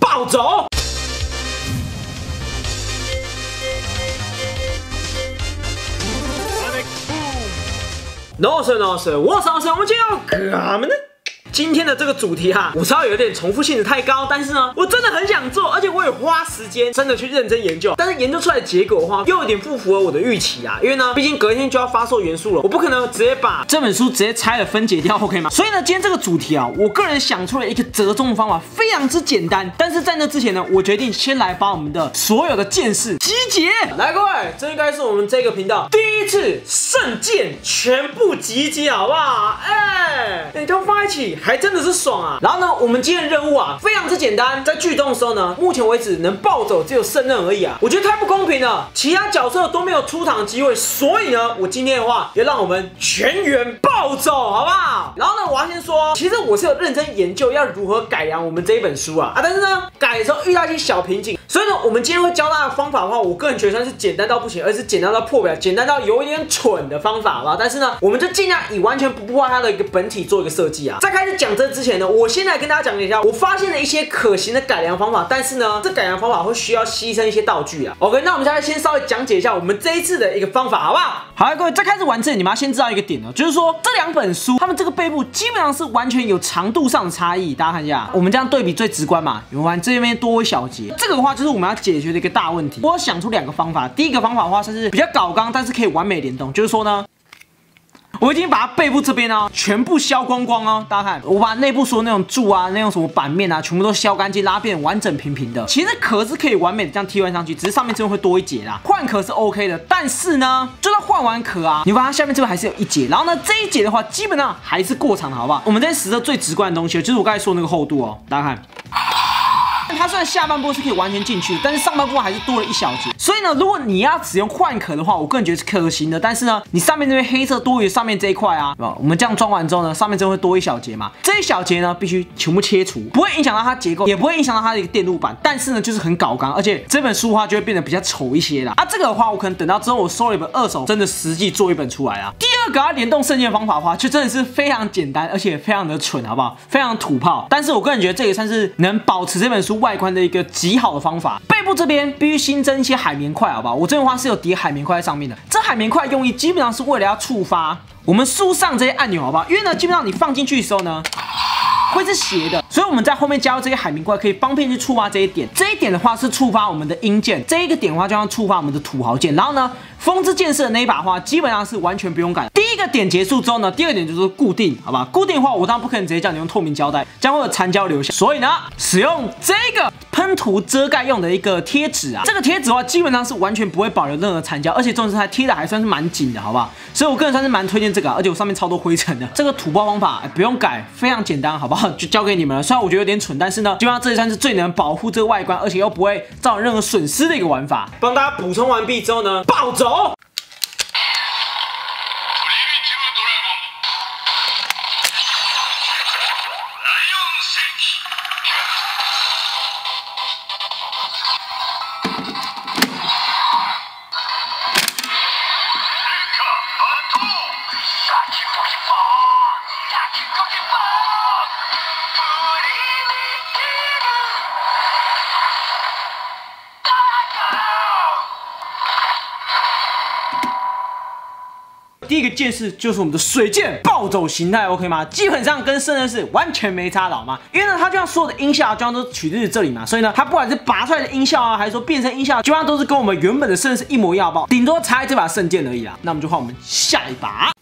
暴走。No sir, no sir，我上上我们就要干嘛呢？今天的这个主题哈，我知道有点重复性的太高，但是呢，我真的很想做，而且我也花时间真的去认真研究，但是研究出来的结果的话，又有点不符合我的预期啊，因为呢，毕竟隔天就要发售元素了，我不可能直接把这本书直接拆了分解掉，OK 吗？所以呢，今天这个主题啊，我个人想出了一个折中的方法，非常之简单，但是在那之前呢，我决定先来把我们的所有的剑士集结，来各位，这应该是我们这个频道第一次圣剑全部集结，好不好？哎，你都放一起，还真的是爽啊！然后呢，我们今天的任务啊，非常之简单，在剧中的时候呢，目前为止能暴走只有胜任而已啊，我觉得太不公平了，其他角色都没有出场机会，所以呢，我今天的话要让我们全员暴走，好不好？然后呢，我要先说，其实我是有认真研究要如何改良我们这一本书啊啊，但是呢，改的时候遇到一些小瓶颈，所以呢，我们今天会教大家方法的话，我个人觉得算是简单到不行，而是简单到破不了，简单到有一点蠢的方法，好不好？但是呢，我们就尽量以完全不破坏它的一个本体做一个设计啊。在开始讲这之前呢，我先来跟大家讲解一下，我发现了一些可行的改良方法，但是呢，这改良方法会需要牺牲一些道具啊。OK，那我们现在先稍微讲解一下我们这一次的一个方法，好不好？好，各位在开始玩之前，你们要先知道一个点哦，就是说这两本书，它们这个背部基本上是完全有长度上的差异。大家看一下，我们这样对比最直观嘛，有没有看这边多一小节？这个的话就是我们要解决的一个大问题。我想出两个方法，第一个方法的话，它是比较搞刚，但是可以完美联动，就是说呢。我已经把它背部这边呢全部削光光哦，大家看，我把内部说那种柱啊、那种什么板面啊，全部都削干净，拉变完整平平的。其实壳是可以完美的这样替换上去，只是上面这边会多一节啦。换壳是 OK 的，但是呢，就算换完壳啊，你发现下面这边还是有一节，然后呢这一节的话，基本上还是过长的，好不好？我们这边实测最直观的东西，就是我刚才说那个厚度哦，大家看。它虽然下半部是可以完全进去，但是上半部还是多了一小节。所以呢，如果你要使用换壳的话，我个人觉得是可行的。但是呢，你上面这边黑色多余上面这一块啊，我们这样装完之后呢，上面这会多一小节嘛？这一小节呢，必须全部切除，不会影响到它结构，也不会影响到它的一个电路板。但是呢，就是很搞刚，而且这本书的话就会变得比较丑一些啦。啊，这个的话，我可能等到之后我收了一本二手，真的实际做一本出来啊。第二个它联动圣剑方法的话，就真的是非常简单，而且非常的蠢，好不好？非常土炮。但是我个人觉得这也算是能保持这本书外外观的一个极好的方法。背部这边必须新增一些海绵块，好吧？我这边的话是有叠海绵块在上面的。这海绵块用意基本上是为了要触发我们书上这些按钮，好不好？因为呢，基本上你放进去的时候呢。会是斜的，所以我们在后面加入这些海绵块，可以方便去触发这一点。这一点的话是触发我们的鹰剑，这一个点的话就要触发我们的土豪剑。然后呢，风之剑士那一把话，基本上是完全不用改。第一个点结束之后呢，第二点就是固定，好吧？固定的话，我当然不可能直接叫你用透明胶带，将会有残胶留下。所以呢，使用这个喷涂遮盖用的一个贴纸啊，这个贴纸的话，基本上是完全不会保留任何残胶，而且重点是它贴的还算是蛮紧的，好不好？所以我个人算是蛮推荐这个，而且我上面超多灰尘的。这个土包方法不用改，非常简单，好不好？就交给你们了。虽然我觉得有点蠢，但是呢，基本上这也算是最能保护这个外观，而且又不会造成任何损失的一个玩法。帮大家补充完毕之后呢，暴走。第一个剑士就是我们的水剑暴走形态，OK 吗？基本上跟圣刃是完全没差，老吗？因为呢，它就像所有的音效，基本上都取自于这里嘛，所以呢，它不管是拔出来的音效啊，还是说变成音效，基本上都是跟我们原本的圣刃是一模一样，顶多差这把圣剑而已啦。那我们就换我们下一把。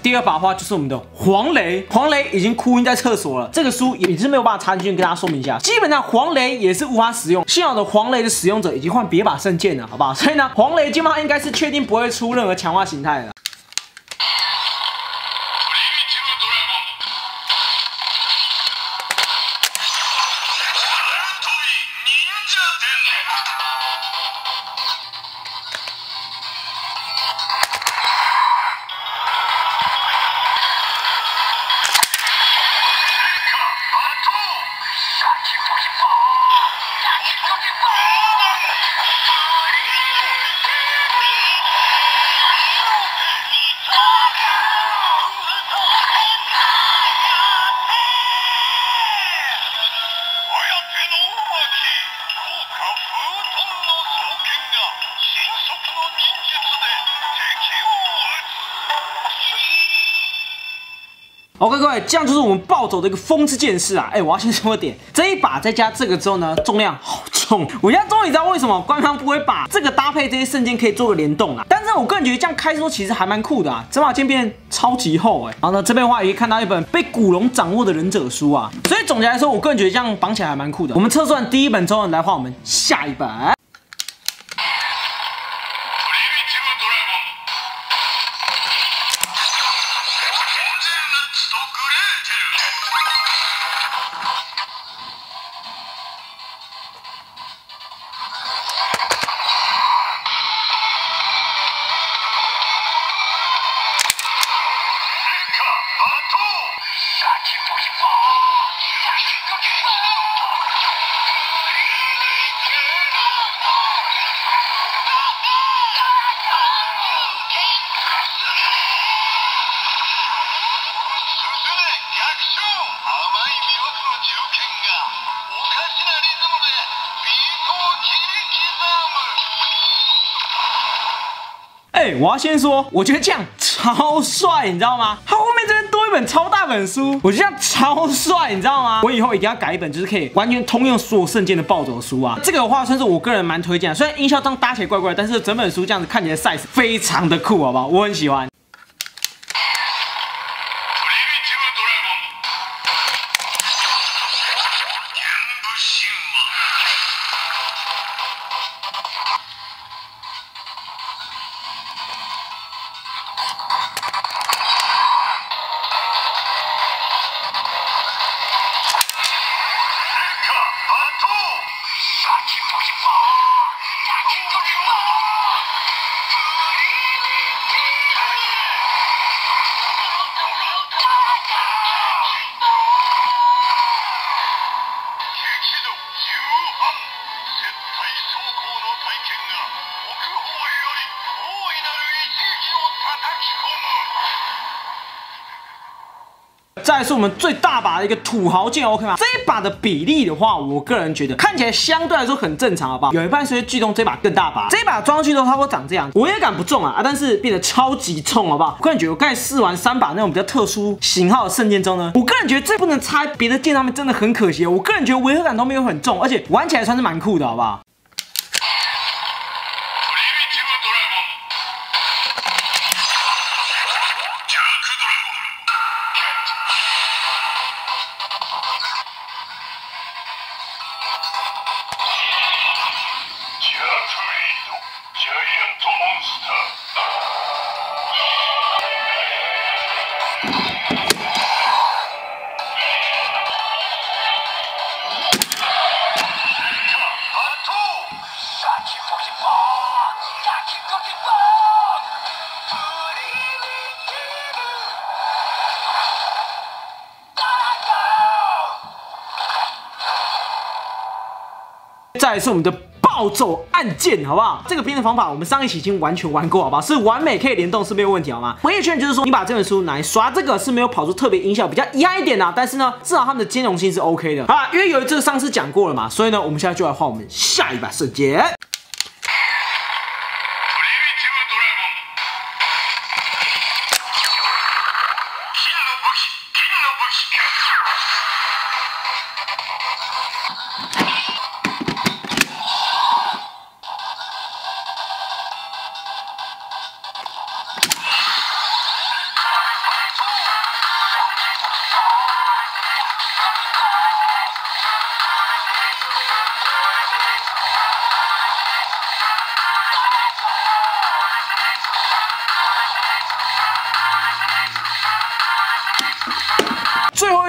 第二把的话就是我们的黄雷，黄雷已经哭晕在厕所了。这个书也是没有办法插进去，跟大家说明一下。基本上黄雷也是无法使用。幸好的黄雷的使用者已经换别把圣剑了，好不好？所以呢，黄雷基本上应该是确定不会出任何强化形态的。OK，各位，这样就是我们暴走的一个风之剑士啊！哎，我要先说点，这一把再加这个之后呢，重量好重。我现在终于知道为什么官方不会把这个搭配这些圣剑可以做个联动啊！但是我个人觉得这样开说其实还蛮酷的啊，整把剑变超级厚哎。然后呢，这边的话也可以看到一本被古龙掌握的忍者书啊，所以总结来说，我个人觉得这样绑起来还蛮酷的。我们测算第一本之后，来换我们下一本。我要先说，我觉得这样超帅，你知道吗？它后面这边多一本超大本书，我觉得这样超帅，你知道吗？我以后一定要改一本，就是可以完全通用所有圣剑的暴走书啊！这个的话算是我个人蛮推荐，虽然音效这样搭起来怪怪，但是整本书这样子看起来 size 非常的酷，好不好？我很喜欢。再是我们最大把的一个土豪剑，OK 吗？这一把的比例的话，我个人觉得看起来相对来说很正常，好不好？有一半是聚动这把更大把，这把装上去之后，它会长这样，我也感不重啊啊，但是变得超级重，好不好？我个人觉得我刚才试完三把那种比较特殊型号的圣剑中呢，我个人觉得这不能拆别的剑上面，真的很可惜。我个人觉得违和感都没有很重，而且玩起来算是蛮酷的，好不好？再来是我们的暴走按键，好不好？这个拼的方法我们上一期已经完全玩过，好不好？是完美可以联动，是没有问题，好吗？唯一缺点就是说，你把这本书拿来刷，这个是没有跑出特别音效，比较遗憾一点啊。但是呢，至少他们的兼容性是 OK 的，好吧？因为由于这个上次讲过了嘛，所以呢，我们现在就来换我们下一把圣剑。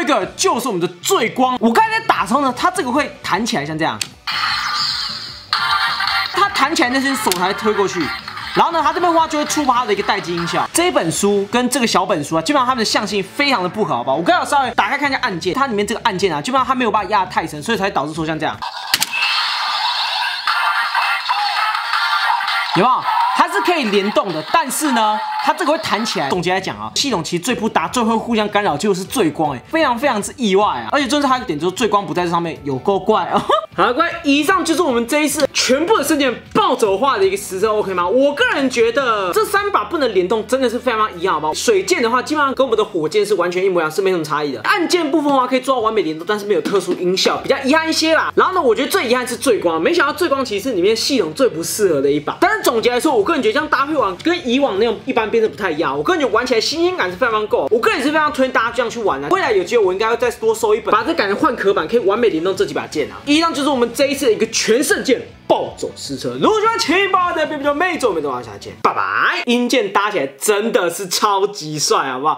个就是我们的醉光，我刚才打的时候呢，它这个会弹起来，像这样，它弹起来那些手才推过去，然后呢，它这边的话就会触发它的一个待机音效。这本书跟这个小本书啊，基本上它们的象性非常的不合，好不好？我刚才稍微打开看一下按键，它里面这个按键啊，基本上它没有办法压太深，所以才导致说像这样，有没有？它是可以联动的，但是呢。它这个会弹起来。总结来讲啊，系统其实最不搭、最会互相干扰就是最光，哎，非常非常之意外啊！而且重要还有一点就是最光不在这上面，有够怪啊！好，各位，以上就是我们这一次全部的圣剑暴走化的一个实测，OK 吗？我个人觉得这三把不能联动，真的是非常一样，好不好？水剑的话，基本上跟我们的火箭是完全一模一样，是没什么差异的。按键部分的话，可以做到完美联动，但是没有特殊音效，比较遗憾一些啦。然后呢，我觉得最遗憾是最光，没想到最光其实里面系统最不适合的一把。但是总结来说，我个人觉得这样搭配完跟以往那种一般变得不太一样。我个人觉得玩起来新鲜感是非常够。我个人是非常推荐大家这样去玩的。未来有机会我应该会再多收一本，把这改成换壳版，可以完美联动这几把剑啊。以上就是我们这一次的一个全胜剑暴走试车。如果喜欢请把的，别忘了每周每周晚下见，拜拜。音键搭起来真的是超级帅，好不好？